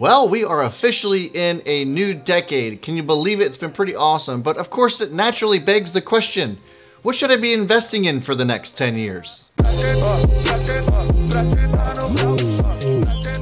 Well, we are officially in a new decade. Can you believe it? It's been pretty awesome. But of course, it naturally begs the question, what should I be investing in for the next 10 years?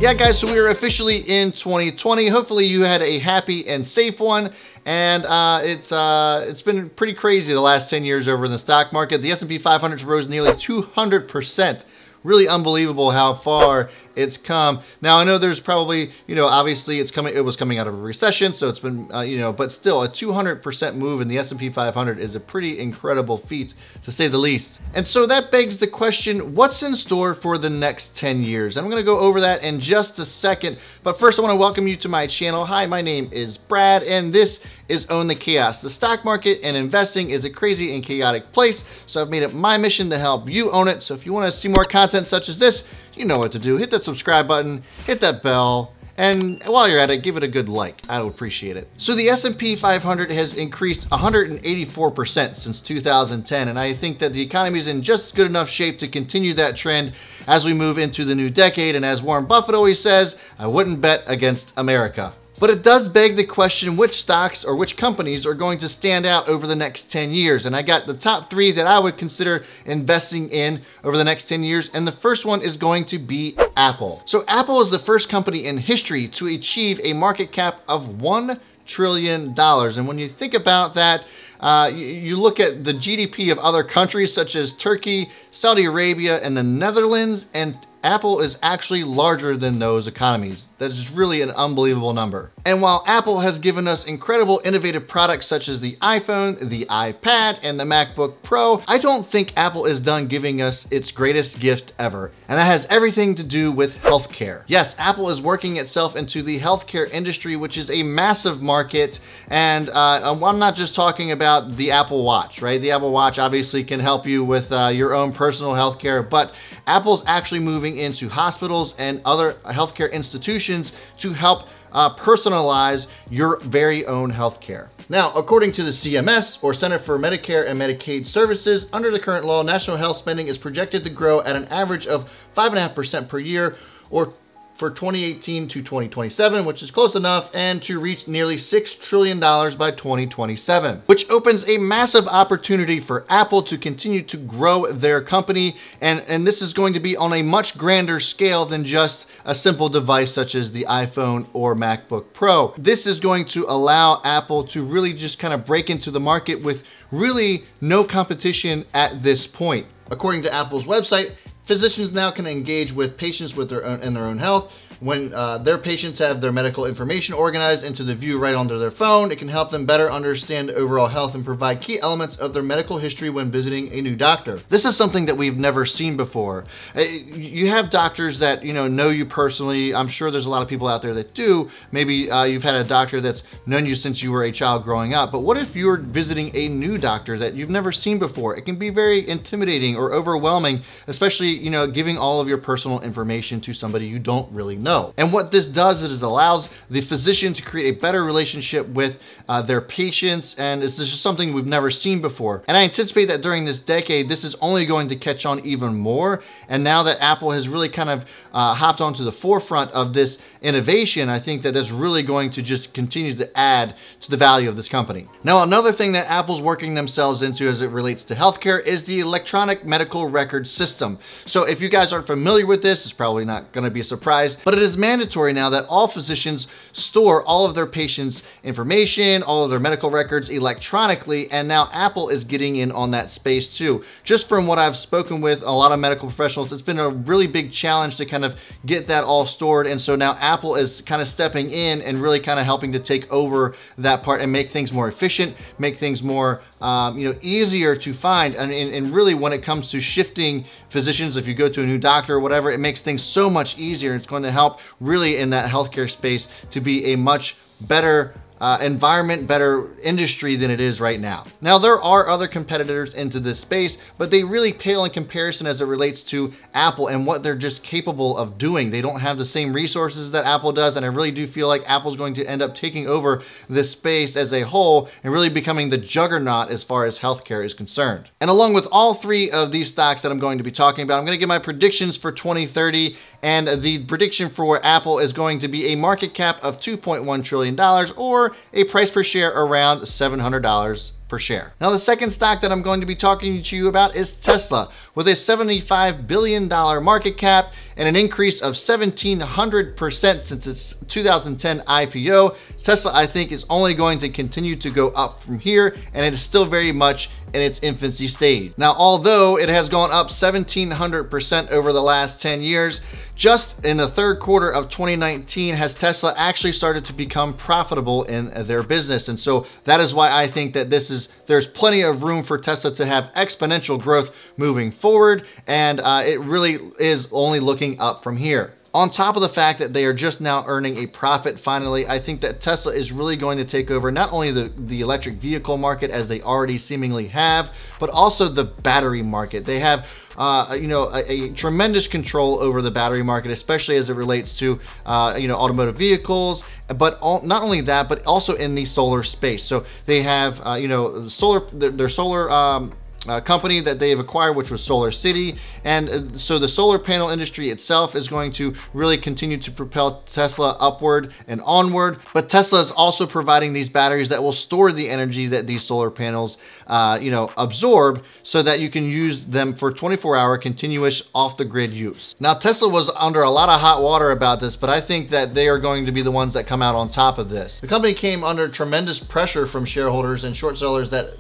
Yeah, guys, so we are officially in 2020. Hopefully you had a happy and safe one. And uh, it's uh, it's been pretty crazy the last 10 years over in the stock market. The S&P 500 rose nearly 200% really unbelievable how far it's come. Now I know there's probably, you know, obviously it's coming, it was coming out of a recession, so it's been, uh, you know, but still a 200% move in the S&P 500 is a pretty incredible feat to say the least. And so that begs the question, what's in store for the next 10 years? I'm going to go over that in just a second. But first I want to welcome you to my channel. Hi, my name is Brad and this is Own the Chaos. The stock market and investing is a crazy and chaotic place, so I've made it my mission to help you own it. So if you want to see more content such as this, you know what to do. Hit that subscribe button, hit that bell, and while you're at it, give it a good like. I would appreciate it. So the S&P 500 has increased 184% since 2010, and I think that the economy is in just good enough shape to continue that trend as we move into the new decade. And as Warren Buffett always says, I wouldn't bet against America. But it does beg the question which stocks or which companies are going to stand out over the next 10 years. And I got the top three that I would consider investing in over the next 10 years. And the first one is going to be Apple. So Apple is the first company in history to achieve a market cap of $1 trillion. And when you think about that, uh, you, you, look at the GDP of other countries such as Turkey, Saudi Arabia, and the Netherlands, and Apple is actually larger than those economies. That is really an unbelievable number. And while Apple has given us incredible innovative products such as the iPhone, the iPad, and the MacBook Pro, I don't think Apple is done giving us its greatest gift ever. And that has everything to do with healthcare. Yes, Apple is working itself into the healthcare industry, which is a massive market. And uh, I'm not just talking about the Apple Watch, right? The Apple Watch obviously can help you with uh, your own personal healthcare, but Apple's actually moving into hospitals and other healthcare institutions to help uh, personalize your very own healthcare. Now, according to the CMS, or Center for Medicare and Medicaid Services, under the current law, national health spending is projected to grow at an average of 5.5% per year, or for 2018 to 2027, which is close enough, and to reach nearly $6 trillion by 2027, which opens a massive opportunity for Apple to continue to grow their company. And, and this is going to be on a much grander scale than just a simple device such as the iPhone or MacBook Pro. This is going to allow Apple to really just kind of break into the market with really no competition at this point. According to Apple's website, Physicians now can engage with patients with their own in their own health when uh, their patients have their medical information organized into the view right onto their phone, it can help them better understand overall health and provide key elements of their medical history when visiting a new doctor. This is something that we've never seen before. Uh, you have doctors that you know know you personally. I'm sure there's a lot of people out there that do. Maybe uh, you've had a doctor that's known you since you were a child growing up. But what if you're visiting a new doctor that you've never seen before? It can be very intimidating or overwhelming, especially you know giving all of your personal information to somebody you don't really know know. And what this does is it allows the physician to create a better relationship with uh, their patients. And this is just something we've never seen before. And I anticipate that during this decade, this is only going to catch on even more. And now that Apple has really kind of uh, hopped onto the forefront of this innovation, I think that that's really going to just continue to add to the value of this company. Now, another thing that Apple's working themselves into as it relates to healthcare is the electronic medical record system. So if you guys aren't familiar with this, it's probably not gonna be a surprise, but it is mandatory now that all physicians store all of their patients' information, all of their medical records electronically, and now Apple is getting in on that space too. Just from what I've spoken with a lot of medical professionals, it's been a really big challenge to kind of get that all stored, and so now Apple is kind of stepping in and really kind of helping to take over that part and make things more efficient, make things more um, you know, easier to find. And, and, really when it comes to shifting physicians, if you go to a new doctor or whatever, it makes things so much easier. It's going to help really in that healthcare space to be a much better uh, environment, better industry than it is right now. Now, there are other competitors into this space, but they really pale in comparison as it relates to Apple and what they're just capable of doing. They don't have the same resources that Apple does, and I really do feel like Apple's going to end up taking over this space as a whole and really becoming the juggernaut as far as healthcare is concerned. And along with all three of these stocks that I'm going to be talking about, I'm going to give my predictions for 2030 and the prediction for Apple is going to be a market cap of $2.1 trillion or a price per share around $700 per share. Now, the second stock that I'm going to be talking to you about is Tesla, with a $75 billion market cap and an increase of 1700% since its 2010 IPO. Tesla, I think, is only going to continue to go up from here, and it is still very much in its infancy stage. Now, although it has gone up 1700% over the last 10 years, just in the third quarter of 2019 has Tesla actually started to become profitable in their business. And so that is why I think that this is, there's plenty of room for Tesla to have exponential growth moving forward. And uh, it really is only looking up from here. On top of the fact that they are just now earning a profit finally, I think that Tesla is really going to take over not only the, the electric vehicle market as they already seemingly have, but also the battery market. They have uh, you know, a, a, tremendous control over the battery market, especially as it relates to, uh, you know, automotive vehicles. But all, not only that, but also in the solar space. So they have, uh, you know, solar, their, their solar. Um, uh, company that they have acquired, which was Solar City. And uh, so the solar panel industry itself is going to really continue to propel Tesla upward and onward. But Tesla is also providing these batteries that will store the energy that these solar panels, uh, you know, absorb so that you can use them for 24 hour continuous off the grid use. Now, Tesla was under a lot of hot water about this, but I think that they are going to be the ones that come out on top of this. The company came under tremendous pressure from shareholders and short sellers that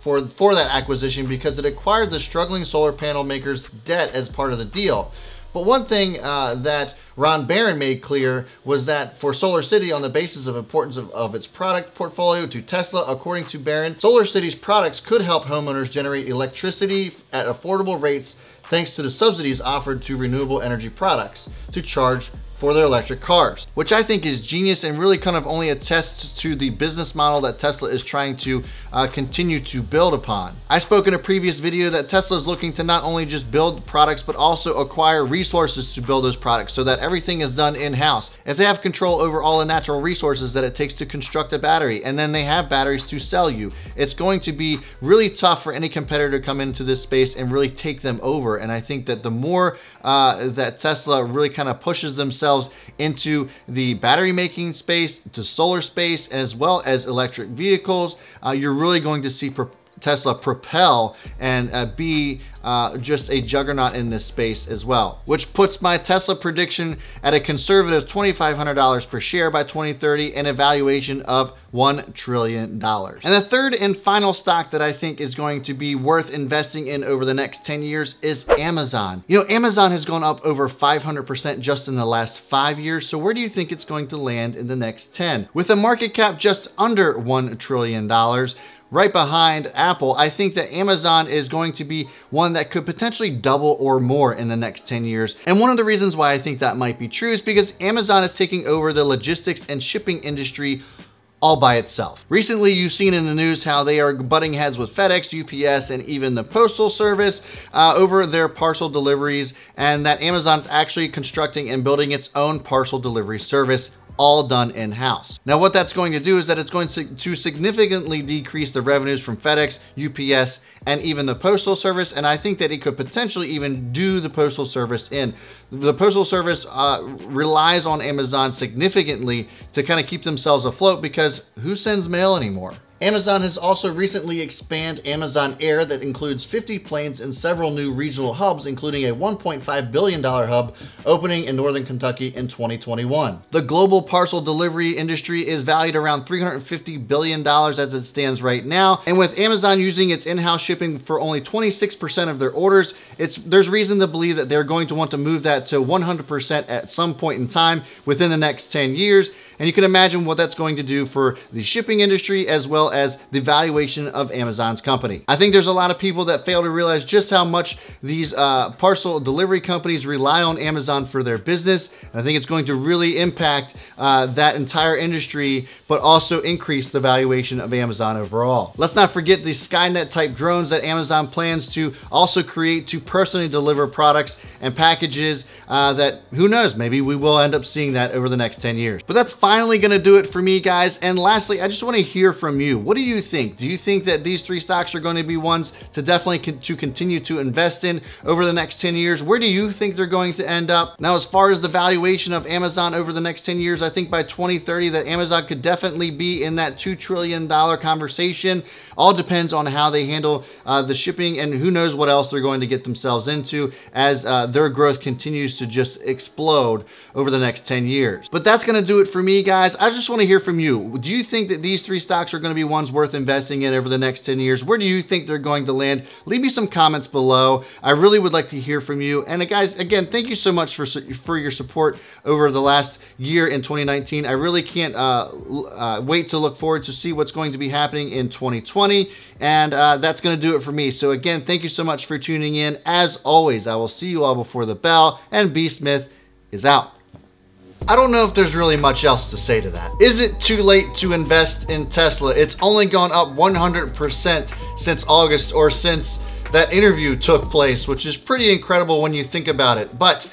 for, for that acquisition because it acquired the struggling solar panel maker's debt as part of the deal. But one thing uh, that Ron Baron made clear was that for Solar City, on the basis of importance of, of its product portfolio to Tesla, according to Baron, Solar City's products could help homeowners generate electricity at affordable rates thanks to the subsidies offered to renewable energy products to charge for their electric cars, which I think is genius and really kind of only attests to the business model that Tesla is trying to uh, continue to build upon. I spoke in a previous video that Tesla is looking to not only just build products, but also acquire resources to build those products so that everything is done in-house. If they have control over all the natural resources that it takes to construct a battery, and then they have batteries to sell you, it's going to be really tough for any competitor to come into this space and really take them over. And I think that the more uh, that Tesla really kind of pushes themselves themselves into the battery making space, to solar space, as well as electric vehicles, uh, you're really going to see Tesla propel and uh, be uh, just a juggernaut in this space as well, which puts my Tesla prediction at a conservative $2,500 per share by 2030 and a valuation of $1 trillion. And the third and final stock that I think is going to be worth investing in over the next 10 years is Amazon. You know, Amazon has gone up over 500% just in the last five years. So where do you think it's going to land in the next 10? With a market cap just under $1 trillion, right behind Apple, I think that Amazon is going to be one that could potentially double or more in the next 10 years. And one of the reasons why I think that might be true is because Amazon is taking over the logistics and shipping industry all by itself. Recently, you've seen in the news how they are butting heads with FedEx, UPS, and even the Postal Service uh, over their parcel deliveries, and that Amazon is actually constructing and building its own parcel delivery service all done in-house. Now what that's going to do is that it's going to, significantly decrease the revenues from FedEx, UPS, and even the Postal Service, and I think that it could potentially even do the Postal Service in. The Postal Service uh, relies on Amazon significantly to kind of keep themselves afloat because who sends mail anymore? Amazon has also recently expanded Amazon Air that includes 50 planes and several new regional hubs, including a $1.5 billion hub opening in Northern Kentucky in 2021. The global parcel delivery industry is valued around $350 billion as it stands right now. And with Amazon using its in-house shipping for only 26% of their orders, it's, there's reason to believe that they're going to want to move that to 100% at some point in time within the next 10 years. And you can imagine what that's going to do for the shipping industry as well as the valuation of Amazon's company. I think there's a lot of people that fail to realize just how much these uh, parcel delivery companies rely on Amazon for their business. And I think it's going to really impact uh, that entire industry, but also increase the valuation of Amazon overall. Let's not forget the Skynet type drones that Amazon plans to also create to personally deliver products and packages uh, that who knows, maybe we will end up seeing that over the next 10 years. But that's finally gonna do it for me guys. And lastly, I just wanna hear from you. What do you think? Do you think that these three stocks are gonna be ones to definitely con to continue to invest in over the next 10 years? Where do you think they're going to end up? Now, as far as the valuation of Amazon over the next 10 years, I think by 2030 that Amazon could definitely be in that $2 trillion conversation. All depends on how they handle uh, the shipping and who knows what else they're going to get themselves into as uh, their growth continues to just explode over the next 10 years. But that's gonna do it for me, guys. I just wanna hear from you. Do you think that these three stocks are gonna be ones worth investing in over the next 10 years? Where do you think they're going to land? Leave me some comments below. I really would like to hear from you. And uh, guys, again, thank you so much for, for your support over the last year in 2019. I really can't uh, uh, wait to look forward to see what's going to be happening in 2020. And uh, that's gonna do it for me. So again, thank you so much for tuning in. As always, I will see you all before the bell and B Smith is out. I don't know if there's really much else to say to that. Is it too late to invest in Tesla? It's only gone up 100% since August or since that interview took place, which is pretty incredible when you think about it. But